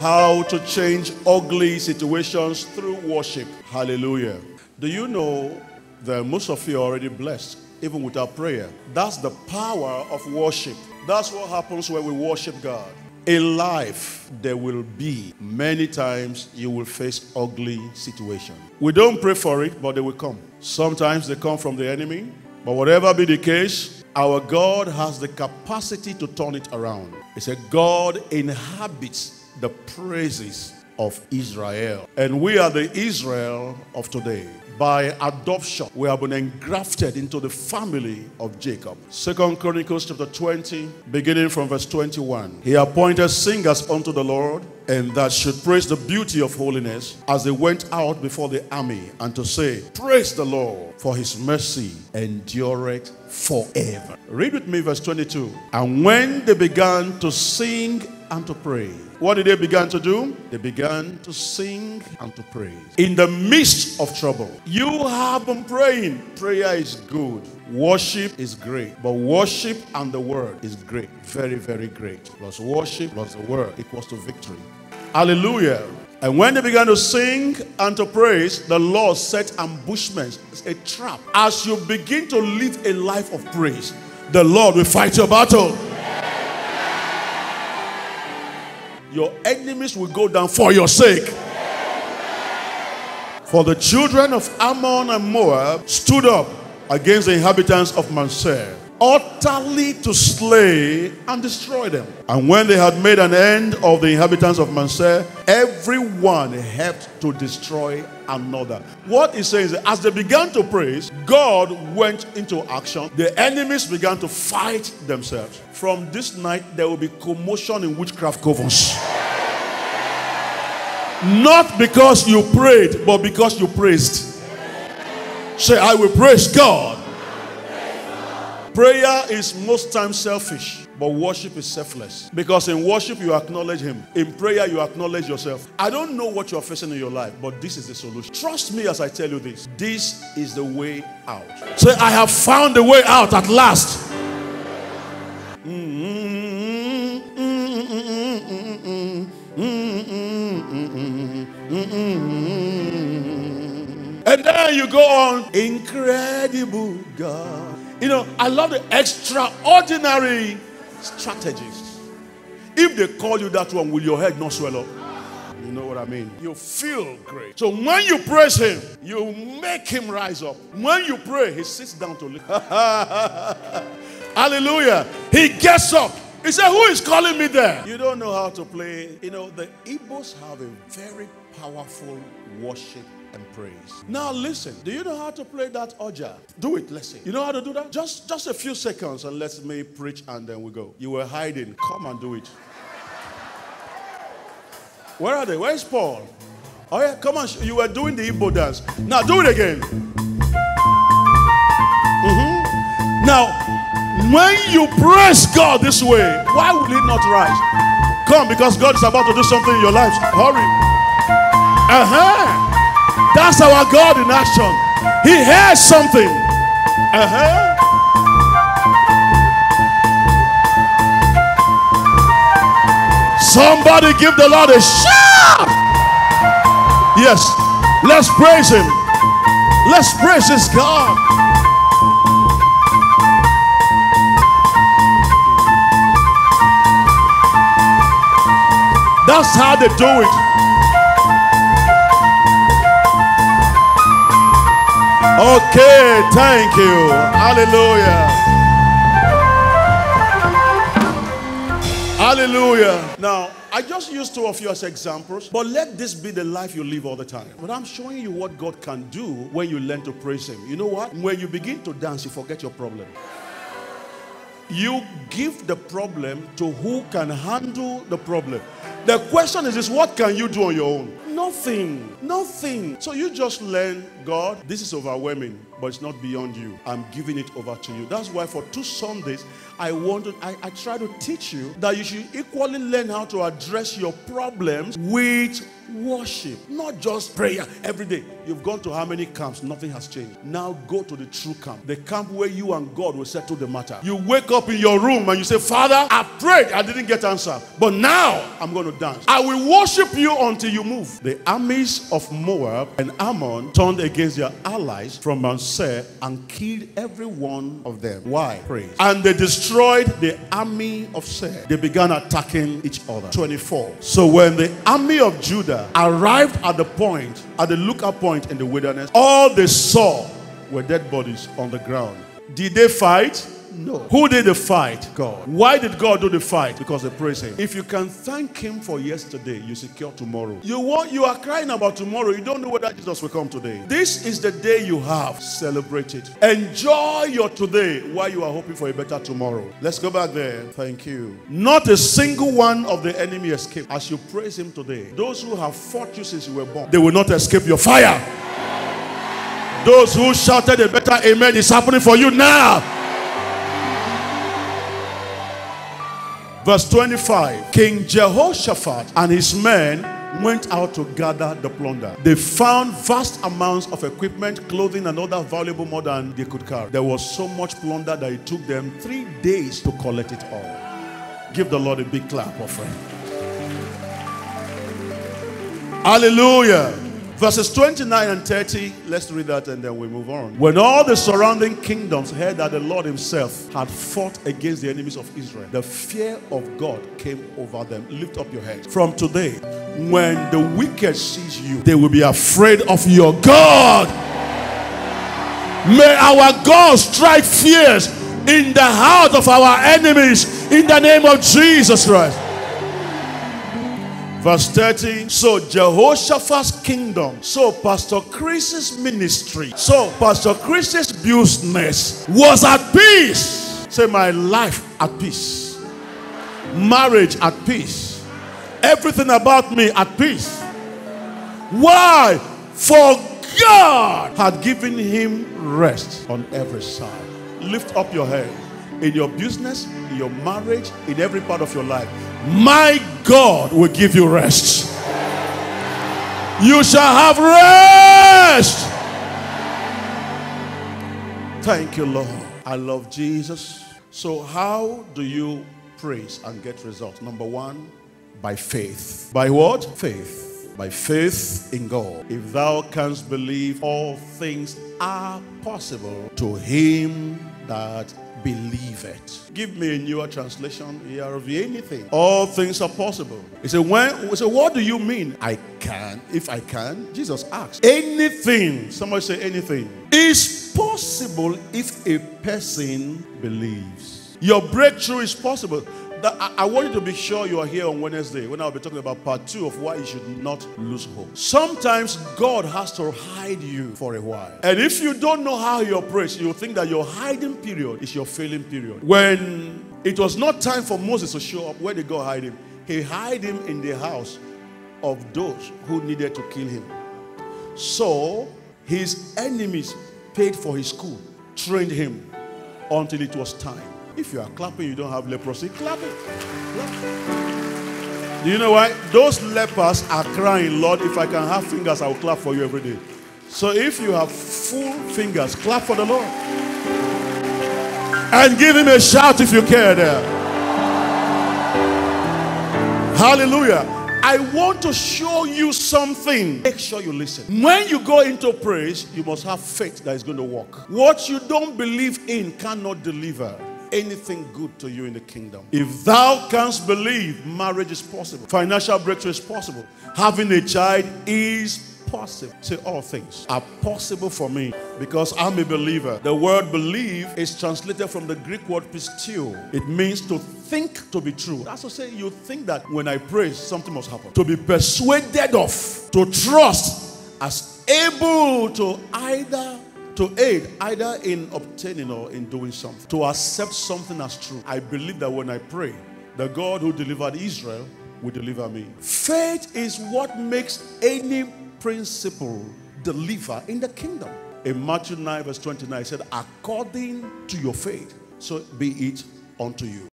how to change ugly situations through worship. Hallelujah. Do you know that most of you are already blessed, even without prayer? That's the power of worship. That's what happens when we worship God. In life, there will be many times you will face ugly situations. We don't pray for it, but they will come. Sometimes they come from the enemy, but whatever be the case, our God has the capacity to turn it around. He said, God inhabits the praises of Israel. And we are the Israel of today. By adoption, we have been engrafted into the family of Jacob. Second Chronicles chapter 20, beginning from verse 21. He appointed singers unto the Lord, and that should praise the beauty of holiness as they went out before the army, and to say, Praise the Lord, for his mercy endureth forever. Read with me verse 22. And when they began to sing and to pray, what did they begin to do? They began to sing and to praise. In the midst of trouble, you have been praying. Prayer is good. Worship is great. But worship and the word is great. Very, very great. Plus worship plus the word equals to victory. Hallelujah. And when they began to sing and to praise, the Lord set ambushments, a trap. As you begin to live a life of praise, the Lord will fight your battle. Your enemies will go down for your sake. For the children of Ammon and Moab stood up against the inhabitants of Mount Seir, utterly to slay and destroy them. And when they had made an end of the inhabitants of Mount Seir, everyone helped to destroy another. What he says, is as they began to praise, God went into action. The enemies began to fight themselves. From this night, there will be commotion in witchcraft covens. Not because you prayed, but because you praised. Say, I will praise God. Prayer is most times selfish, but worship is selfless. Because in worship, you acknowledge Him. In prayer, you acknowledge yourself. I don't know what you're facing in your life, but this is the solution. Trust me as I tell you this. This is the way out. Say, I have found the way out at last. And then you go on, incredible God. You know, I love the extraordinary strategies. If they call you that one, will your head not swell up? You know what I mean? You feel great. So when you praise him, you make him rise up. When you pray, he sits down to live. Hallelujah. He gets up. He said, Who is calling me there? You don't know how to play. You know, the Igbos have a very powerful worship and praise. Now listen, do you know how to play that oja? Do it, let's see. You know how to do that? Just just a few seconds and let me preach and then we go. You were hiding. Come and do it. Where are they? Where's Paul? Oh yeah, come on. You were doing the Igbo dance. Now do it again. Mm-hmm. Now, when you praise God this way, why will it not rise? Come, because God is about to do something in your lives. Hurry. Uh-huh. That's our God in action. He hears something. Uh-huh. Somebody give the Lord a shout. Yes. Let's praise him. Let's praise his God. That's how they do it. Okay, thank you. Hallelujah. Hallelujah. Now, I just used two of you as examples, but let this be the life you live all the time. But I'm showing you what God can do when you learn to praise Him. You know what? When you begin to dance, you forget your problem. You give the problem to who can handle the problem. The question is this what can you do on your own? Nothing. Nothing. So you just learn, God, this is overwhelming. but it's not beyond you. I'm giving it over to you. That's why for two Sundays, I wanted, I, I try to teach you that you should equally learn how to address your problems with worship, not just prayer every day. You've gone to how many camps? Nothing has changed. Now go to the true camp, the camp where you and God will settle the matter. You wake up in your room and you say, Father, I prayed, I didn't get answer, but now I'm going to dance. I will worship you until you move. The armies of Moab and Ammon turned against their allies from Mount Seir and killed every one of them. Why? Praise. And they destroyed the army of Seir. They began attacking each other. 24. So when the army of Judah arrived at the point, at the lookout point in the wilderness, all they saw were dead bodies on the ground. Did they fight? No. Who did the fight? God. Why did God do the fight? Because they praise Him. If you can thank Him for yesterday, you secure tomorrow. You want you are crying about tomorrow. You don't know whether Jesus will come today. This is the day you have. Celebrate it. Enjoy your today while you are hoping for a better tomorrow. Let's go back there. Thank you. Not a single one of the enemy escaped. As you praise Him today, those who have fought you since you were born, they will not escape your fire. Those who shouted a better amen is happening for you now. Verse 25 King Jehoshaphat and his men went out to gather the plunder. They found vast amounts of equipment, clothing, and other valuable more than they could carry. There was so much plunder that it took them three days to collect it all. Give the Lord a big clap, offering. Hallelujah. Verses 29 and 30, let's read that and then we move on. When all the surrounding kingdoms heard that the Lord Himself had fought against the enemies of Israel, the fear of God came over them. Lift up your head. From today, when the wicked sees you, they will be afraid of your God. May our God strike fears in the heart of our enemies in the name of Jesus Christ. Verse 30. So Jehoshaphat's kingdom. So Pastor Chris's ministry. So Pastor Chris's business was at peace. Say my life at peace. Marriage at peace. Everything about me at peace. Why? For God had given him rest on every side. Lift up your head in your business, in your marriage, in every part of your life. My God will give you rest. You shall have rest. Thank you, Lord. I love Jesus. So, how do you praise and get results? Number one, by faith. By what? Faith. By faith in God. If thou canst believe, all things are possible to him that believe it. Give me a newer translation here of anything. All things are possible. He said, when so what do you mean? I can. If I can, Jesus asked. Anything, somebody say anything, is possible if a person believes. Your breakthrough is possible I, want you to be sure you are here on Wednesday when I'll be talking about part two of why you should not lose hope. Sometimes God has to hide you for a while. And if you don't know how He operates, you think that your hiding period is your failing period. When it was not time for Moses to show up, where did God hide him? He hid him in the house of those who needed to kill him. So his enemies paid for his school, trained him until it was time. If you are clapping, you don't have leprosy, clap it. Clap. Do you know why? Those lepers are crying, Lord, if I can have fingers, I will clap for you every day. So if you have full fingers, clap for the Lord. And give him a shout if you care there. Hallelujah. I want to show you something. Make sure you listen. When you go into praise, you must have faith that is going to work. What you don't believe in cannot deliver anything good to you in the kingdom. If thou canst believe, marriage is possible, financial breakthrough is possible, having a child is possible. Say all things are possible for me because I'm a believer. The word believe is translated from the Greek word pisteuo. It means to think to be true. That's to say, you think that when I pray, something must happen. To be persuaded of, to trust as able to either to aid either in obtaining or in doing something, to accept something as true. I believe that when I pray, the God who delivered Israel will deliver me. Faith is what makes any principle deliver in the kingdom. In Matthew 9, verse 29, he said, according to your faith, so be it unto you.